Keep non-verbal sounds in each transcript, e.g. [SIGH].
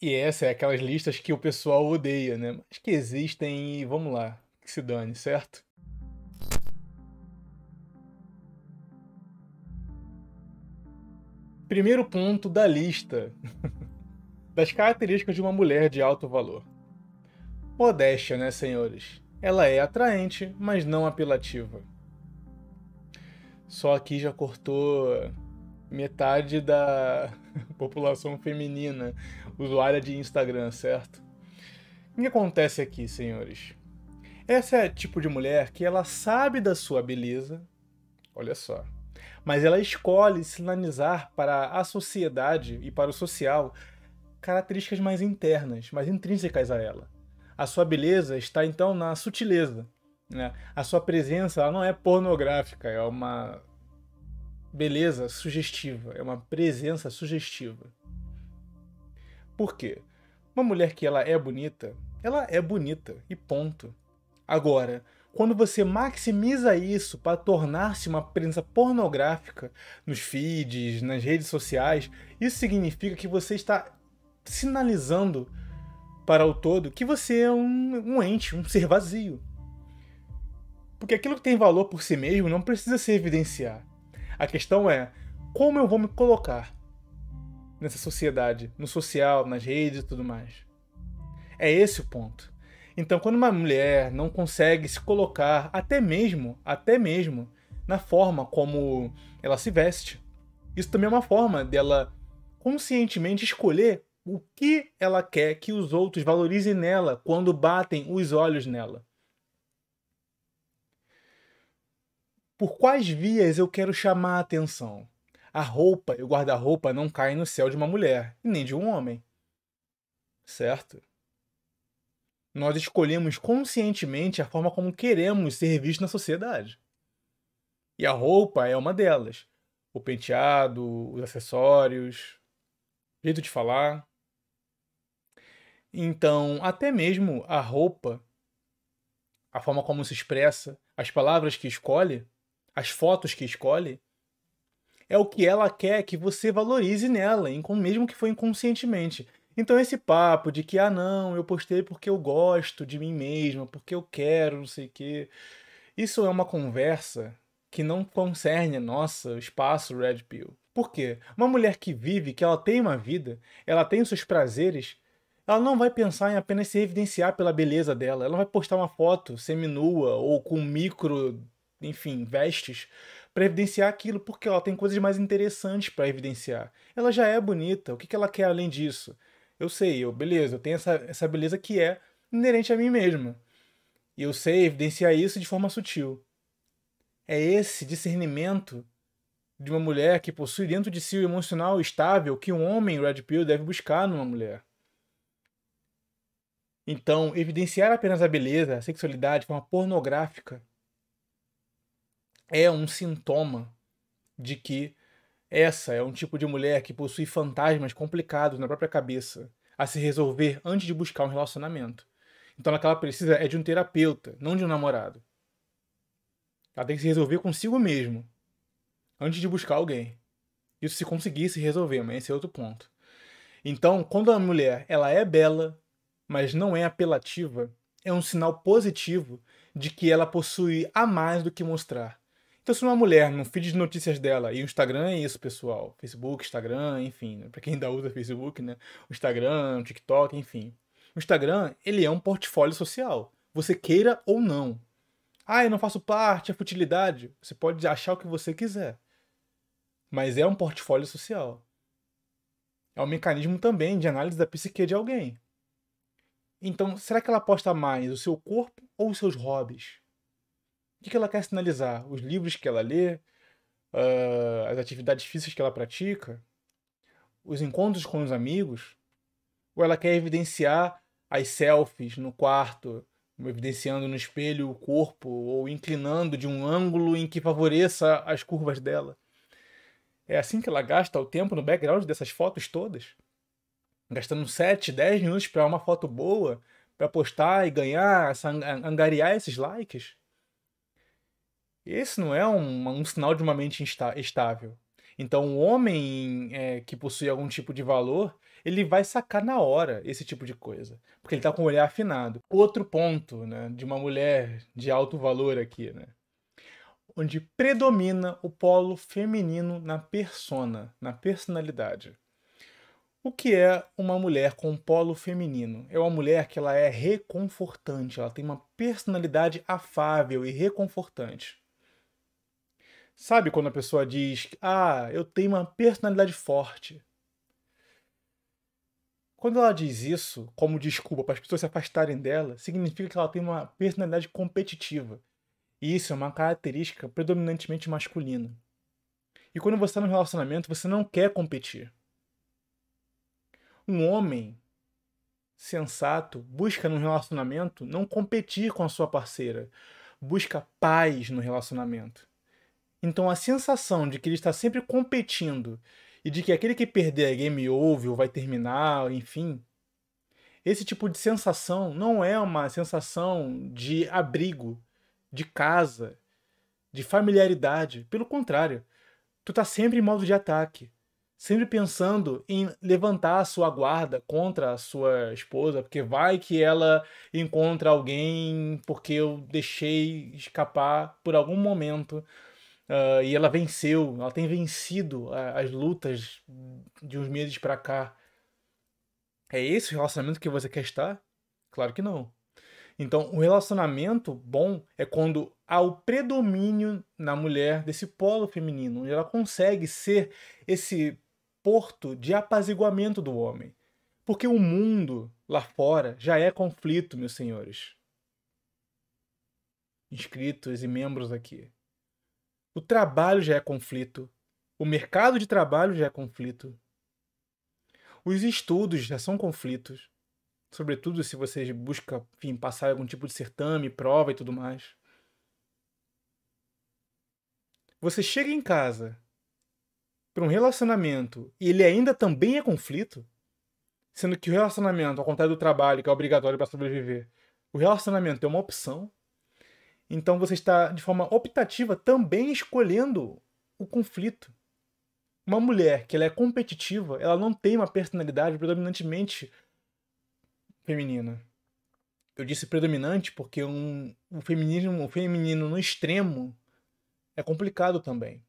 E essa é aquelas listas que o pessoal odeia, né? Mas que existem e vamos lá, que se dane, certo? Primeiro ponto da lista [LAUGHS] das características de uma mulher de alto valor. Modéstia, né, senhores? Ela é atraente, mas não apelativa. Só aqui já cortou metade da [LAUGHS] população feminina usuária de Instagram, certo? O que acontece aqui, senhores? Essa é o tipo de mulher que ela sabe da sua beleza, olha só, mas ela escolhe sinalizar para a sociedade e para o social características mais internas, mais intrínsecas a ela. A sua beleza está então na sutileza. Né? A sua presença ela não é pornográfica, é uma beleza sugestiva, é uma presença sugestiva. Por quê? Uma mulher que ela é bonita, ela é bonita e ponto. Agora, quando você maximiza isso para tornar-se uma presença pornográfica nos feeds, nas redes sociais, isso significa que você está sinalizando para o todo que você é um, um ente, um ser vazio. Porque aquilo que tem valor por si mesmo não precisa se evidenciar. A questão é como eu vou me colocar nessa sociedade, no social, nas redes e tudo mais. É esse o ponto. Então, quando uma mulher não consegue se colocar, até mesmo, até mesmo, na forma como ela se veste, isso também é uma forma dela conscientemente escolher o que ela quer que os outros valorizem nela quando batem os olhos nela. Por quais vias eu quero chamar a atenção? A roupa e o guarda-roupa não caem no céu de uma mulher, nem de um homem. Certo? Nós escolhemos conscientemente a forma como queremos ser vistos na sociedade. E a roupa é uma delas. O penteado, os acessórios, jeito de falar. Então, até mesmo a roupa, a forma como se expressa, as palavras que escolhe, as fotos que escolhe, é o que ela quer que você valorize nela, mesmo que foi inconscientemente. Então esse papo de que, ah não, eu postei porque eu gosto de mim mesma, porque eu quero, não sei o quê, isso é uma conversa que não concerne nossa espaço Red Pill. Por quê? Uma mulher que vive, que ela tem uma vida, ela tem os seus prazeres, ela não vai pensar em apenas se evidenciar pela beleza dela. Ela vai postar uma foto seminua ou com micro enfim, vestes, para evidenciar aquilo, porque ela tem coisas mais interessantes para evidenciar. Ela já é bonita, o que, que ela quer além disso? Eu sei, eu, beleza, eu tenho essa, essa beleza que é inerente a mim mesma. E eu sei evidenciar isso de forma sutil. É esse discernimento de uma mulher que possui dentro de si o emocional estável que um homem red pill deve buscar numa mulher. Então, evidenciar apenas a beleza, a sexualidade de forma pornográfica é um sintoma de que essa é um tipo de mulher que possui fantasmas complicados na própria cabeça a se resolver antes de buscar um relacionamento. Então, o que ela precisa é de um terapeuta, não de um namorado. Ela tem que se resolver consigo mesmo antes de buscar alguém. Isso se conseguir se resolver, mas esse é outro ponto. Então, quando a mulher ela é bela, mas não é apelativa, é um sinal positivo de que ela possui a mais do que mostrar. Então, se uma mulher no feed de notícias dela, e o Instagram é isso, pessoal, Facebook, Instagram, enfim, né? para quem ainda usa Facebook, né? O Instagram, o TikTok, enfim. O Instagram, ele é um portfólio social, você queira ou não. Ah, eu não faço parte, é futilidade. Você pode achar o que você quiser. Mas é um portfólio social. É um mecanismo também de análise da psique de alguém. Então, será que ela aposta mais o seu corpo ou os seus hobbies? O que ela quer sinalizar? Os livros que ela lê, uh, as atividades físicas que ela pratica, os encontros com os amigos? Ou ela quer evidenciar as selfies no quarto, evidenciando no espelho o corpo, ou inclinando de um ângulo em que favoreça as curvas dela? É assim que ela gasta o tempo no background dessas fotos todas? Gastando 7, 10 minutos para uma foto boa, para postar e ganhar, angariar esses likes? Esse não é um, um sinal de uma mente estável. Então, o homem é, que possui algum tipo de valor, ele vai sacar na hora esse tipo de coisa, porque ele tá com o olhar afinado. Outro ponto, né, de uma mulher de alto valor aqui, né? Onde predomina o polo feminino na persona, na personalidade. O que é uma mulher com polo feminino? É uma mulher que ela é reconfortante, ela tem uma personalidade afável e reconfortante. Sabe quando a pessoa diz: "Ah, eu tenho uma personalidade forte"? Quando ela diz isso, como desculpa para as pessoas se afastarem dela, significa que ela tem uma personalidade competitiva. E isso é uma característica predominantemente masculina. E quando você está no relacionamento, você não quer competir. Um homem sensato busca no relacionamento não competir com a sua parceira, busca paz no relacionamento. Então a sensação de que ele está sempre competindo e de que aquele que perder a game over ou vai terminar, enfim, esse tipo de sensação não é uma sensação de abrigo, de casa, de familiaridade. Pelo contrário, tu tá sempre em modo de ataque sempre pensando em levantar a sua guarda contra a sua esposa, porque vai que ela encontra alguém porque eu deixei escapar por algum momento uh, e ela venceu, ela tem vencido as lutas de uns meses para cá. É esse o relacionamento que você quer estar? Claro que não. Então, o relacionamento bom é quando há o predomínio na mulher desse polo feminino, onde ela consegue ser esse porto de apaziguamento do homem. Porque o mundo lá fora já é conflito, meus senhores. Inscritos e membros aqui. O trabalho já é conflito. O mercado de trabalho já é conflito. Os estudos já são conflitos. Sobretudo se você busca enfim, passar algum tipo de certame, prova e tudo mais. Você chega em casa para um relacionamento e ele ainda também é conflito, sendo que o relacionamento, ao contrário do trabalho, que é obrigatório para sobreviver, o relacionamento é uma opção, então você está de forma optativa também escolhendo o conflito. Uma mulher que ela é competitiva, ela não tem uma personalidade predominantemente feminina. Eu disse predominante porque um, o feminismo, o feminino no extremo é complicado também.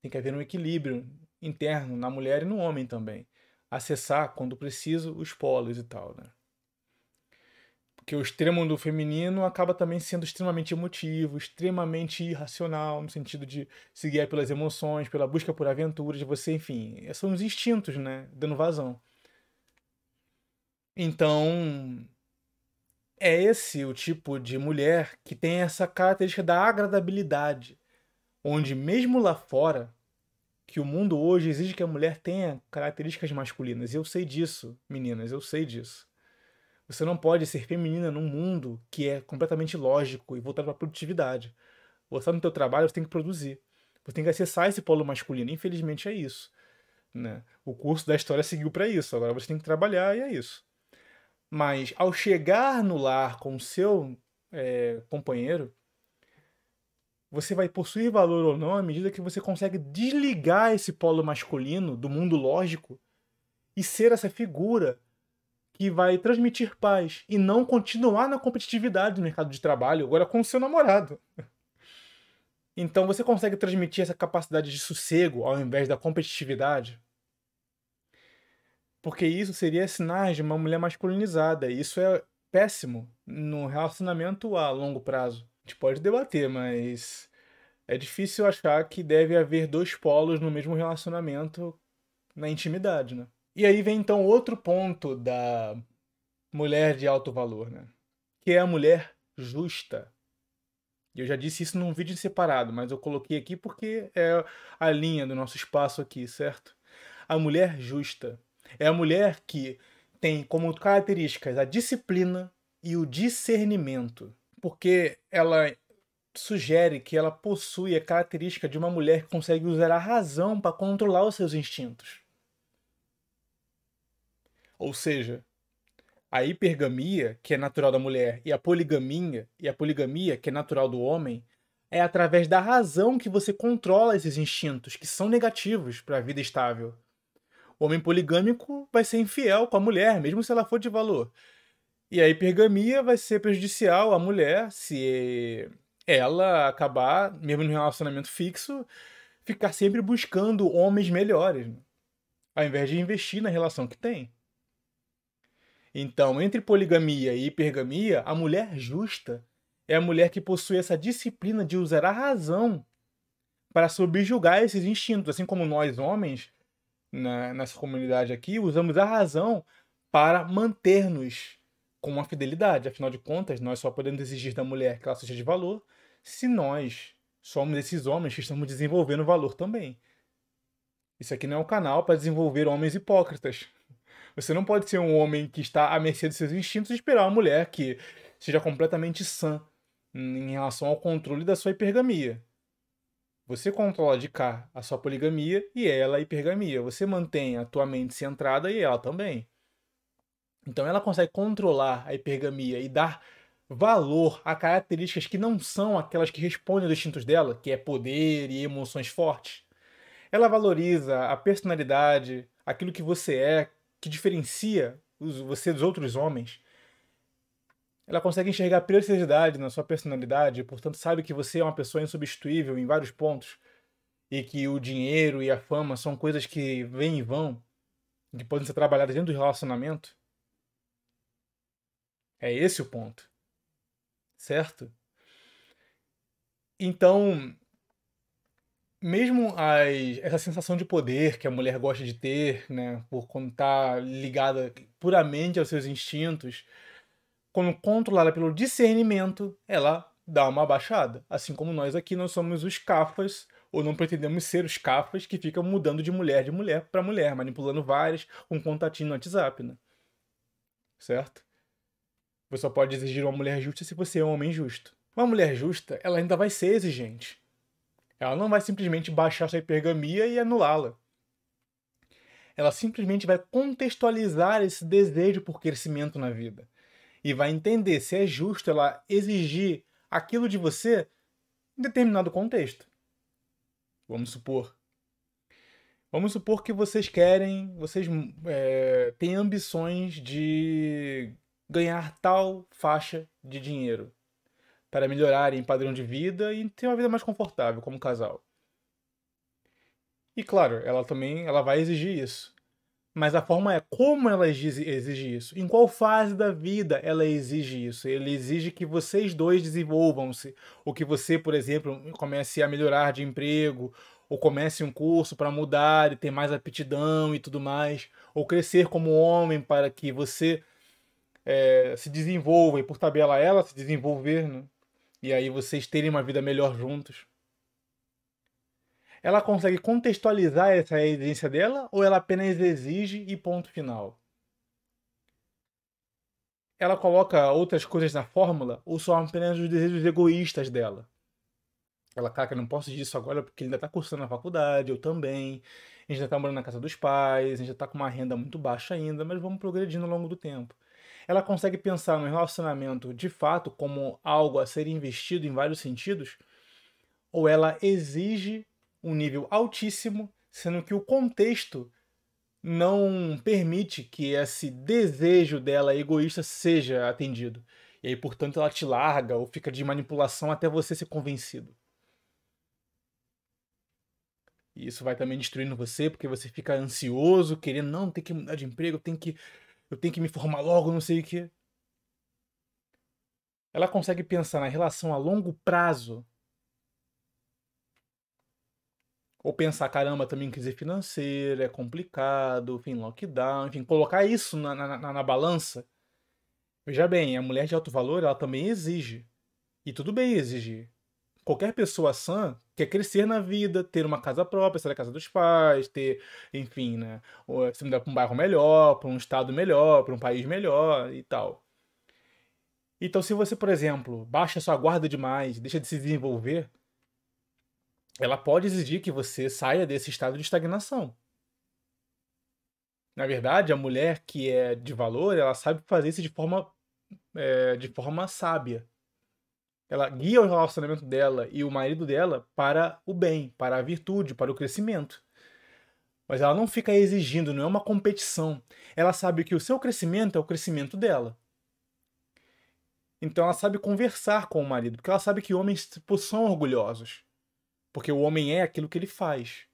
Tem que haver um equilíbrio interno na mulher e no homem também. Acessar, quando preciso, os polos e tal, né? Porque o extremo do feminino acaba também sendo extremamente emotivo, extremamente irracional, no sentido de se guiar pelas emoções, pela busca por aventuras, você, enfim, são os instintos, né? Dando vazão. Então, é esse o tipo de mulher que tem essa característica da agradabilidade, onde mesmo lá fora que o mundo hoje exige que a mulher tenha características masculinas. E eu sei disso, meninas, eu sei disso. Você não pode ser feminina num mundo que é completamente lógico e voltado para a produtividade. Você está no teu trabalho, você tem que produzir. Você tem que acessar esse polo masculino. Infelizmente é isso. Né? O curso da história seguiu para isso. Agora você tem que trabalhar e é isso. Mas ao chegar no lar com o seu é, companheiro, você vai possuir valor ou não à medida que você consegue desligar esse polo masculino do mundo lógico e ser essa figura que vai transmitir paz e não continuar na competitividade no mercado de trabalho, agora com o seu namorado. Então você consegue transmitir essa capacidade de sossego ao invés da competitividade? Porque isso seria sinais de uma mulher masculinizada, e isso é péssimo no relacionamento a longo prazo. A gente pode debater, mas é difícil achar que deve haver dois polos no mesmo relacionamento na intimidade, né? E aí vem então outro ponto da mulher de alto valor, né? Que é a mulher justa. Eu já disse isso num vídeo separado, mas eu coloquei aqui porque é a linha do nosso espaço aqui, certo? A mulher justa é a mulher que tem como características a disciplina e o discernimento, porque ela sugere que ela possui a característica de uma mulher que consegue usar a razão para controlar os seus instintos. Ou seja, a hipergamia, que é natural da mulher, e a poligamia, e a poligamia, que é natural do homem, é através da razão que você controla esses instintos que são negativos para a vida estável. O homem poligâmico vai ser infiel com a mulher, mesmo se ela for de valor. E a hipergamia vai ser prejudicial à mulher se ela acabar, mesmo no relacionamento fixo, ficar sempre buscando homens melhores, ao invés de investir na relação que tem. Então, entre poligamia e hipergamia, a mulher justa é a mulher que possui essa disciplina de usar a razão para subjugar esses instintos, assim como nós homens na, nessa comunidade aqui usamos a razão para manter-nos com uma fidelidade. Afinal de contas, nós só podemos exigir da mulher que ela seja de valor se nós somos esses homens que estamos desenvolvendo valor também. Isso aqui não é um canal para desenvolver homens hipócritas. Você não pode ser um homem que está à mercê dos seus instintos e esperar uma mulher que seja completamente sã em relação ao controle da sua hipergamia. Você controla de cá a sua poligamia e ela a hipergamia. Você mantém a tua mente centrada e ela também. Então ela consegue controlar a hipergamia e dar valor a características que não são aquelas que respondem aos instintos dela, que é poder e emoções fortes. Ela valoriza a personalidade, aquilo que você é, que diferencia você dos outros homens. Ela consegue enxergar preciosidade na sua personalidade, portanto sabe que você é uma pessoa insubstituível em vários pontos e que o dinheiro e a fama são coisas que vêm e vão, que podem ser trabalhadas dentro do relacionamento. É esse o ponto. Certo? Então, mesmo as, essa sensação de poder que a mulher gosta de ter, né, por quando está ligada puramente aos seus instintos, quando controlada pelo discernimento, ela dá uma baixada. Assim como nós aqui não somos os cafas, ou não pretendemos ser os cafas que ficam mudando de mulher de mulher para mulher, manipulando várias, um contatinho no WhatsApp, né? Certo? Você só pode exigir uma mulher justa se você é um homem justo. Uma mulher justa, ela ainda vai ser exigente. Ela não vai simplesmente baixar sua hipergamia e anulá-la. Ela simplesmente vai contextualizar esse desejo por crescimento na vida e vai entender se é justo ela exigir aquilo de você em determinado contexto. Vamos supor. Vamos supor que vocês querem, vocês é, têm ambições de ganhar tal faixa de dinheiro para melhorarem padrão de vida e ter uma vida mais confortável como casal. E claro, ela também ela vai exigir isso. Mas a forma é como ela exige isso. Em qual fase da vida ela exige isso? Ele exige que vocês dois desenvolvam-se. Ou que você, por exemplo, comece a melhorar de emprego. Ou comece um curso para mudar e ter mais aptidão e tudo mais. Ou crescer como homem para que você é, se desenvolva e por tabela ela se desenvolver. Né? E aí vocês terem uma vida melhor juntos ela consegue contextualizar essa exigência dela ou ela apenas exige e ponto final? Ela coloca outras coisas na fórmula ou são apenas os desejos egoístas dela? Ela, cara, não posso disso agora porque ele ainda está cursando na faculdade, eu também. A gente já está morando na casa dos pais, a gente já está com uma renda muito baixa ainda, mas vamos progredindo ao longo do tempo. Ela consegue pensar no relacionamento de fato como algo a ser investido em vários sentidos? Ou ela exige um nível altíssimo, sendo que o contexto não permite que esse desejo dela egoísta seja atendido. E aí, portanto, ela te larga ou fica de manipulação até você ser convencido. E isso vai também destruindo você, porque você fica ansioso, querendo, não, tem que mudar de emprego, tenho que, eu tenho que me formar logo, não sei o quê. Ela consegue pensar na relação a longo prazo Ou pensar, caramba, também crise financeira, é complicado, enfim, lockdown, enfim, colocar isso na, na, na, na balança. Veja bem, a mulher de alto valor, ela também exige. E tudo bem exigir. Qualquer pessoa sã quer crescer na vida, ter uma casa própria, sair da casa dos pais, ter, enfim, né, se mudar para um bairro melhor, para um estado melhor, para um país melhor e tal. Então, se você, por exemplo, baixa sua guarda demais, deixa de se desenvolver, ela pode exigir que você saia desse estado de estagnação. Na verdade, a mulher que é de valor, ela sabe fazer isso de forma, é, de forma sábia. Ela guia o relacionamento dela e o marido dela para o bem, para a virtude, para o crescimento. Mas ela não fica exigindo, não é uma competição. Ela sabe que o seu crescimento é o crescimento dela. Então ela sabe conversar com o marido, porque ela sabe que homens tipo, são orgulhosos. Porque o homem é aquilo que ele faz,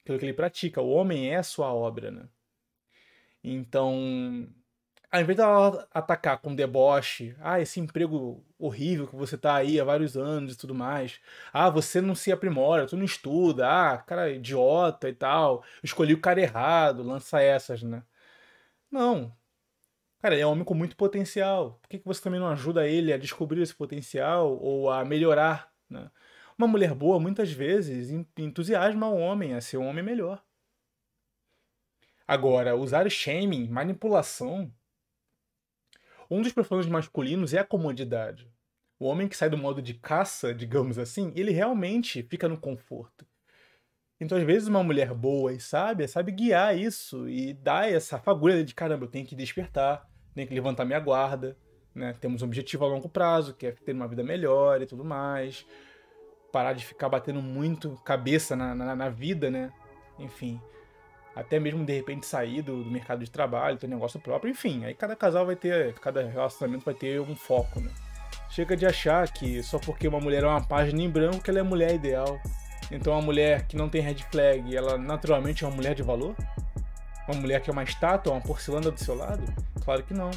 aquilo que ele pratica. O homem é a sua obra, né? Então, ao invés dela atacar com deboche, ah, esse emprego horrível que você tá aí há vários anos e tudo mais, ah, você não se aprimora, tu não estuda, ah, cara idiota e tal, escolhi o cara errado, lança essas, né? Não. Cara, é um homem com muito potencial. Por que, que você também não ajuda ele a descobrir esse potencial ou a melhorar, né? Uma mulher boa, muitas vezes, entusiasma o homem a ser um homem melhor. Agora, usar shaming, manipulação, um dos problemas masculinos é a comodidade. O homem que sai do modo de caça, digamos assim, ele realmente fica no conforto. Então, às vezes, uma mulher boa e sábia sabe guiar isso e dar essa fagulha de caramba, eu tenho que despertar, tenho que levantar minha guarda, né? Temos um objetivo a longo prazo, que é ter uma vida melhor e tudo mais. Parar de ficar batendo muito cabeça na, na, na vida, né? Enfim até mesmo de repente sair do, do, mercado de trabalho, ter negócio próprio, enfim, aí cada casal vai ter, cada relacionamento vai ter um foco, né? Chega de achar que só porque uma mulher é uma página em branco que ela é a mulher ideal. Então uma mulher que não tem red flag, ela naturalmente é uma mulher de valor? Uma mulher que é uma estátua, uma porcelana do seu lado? Claro que não.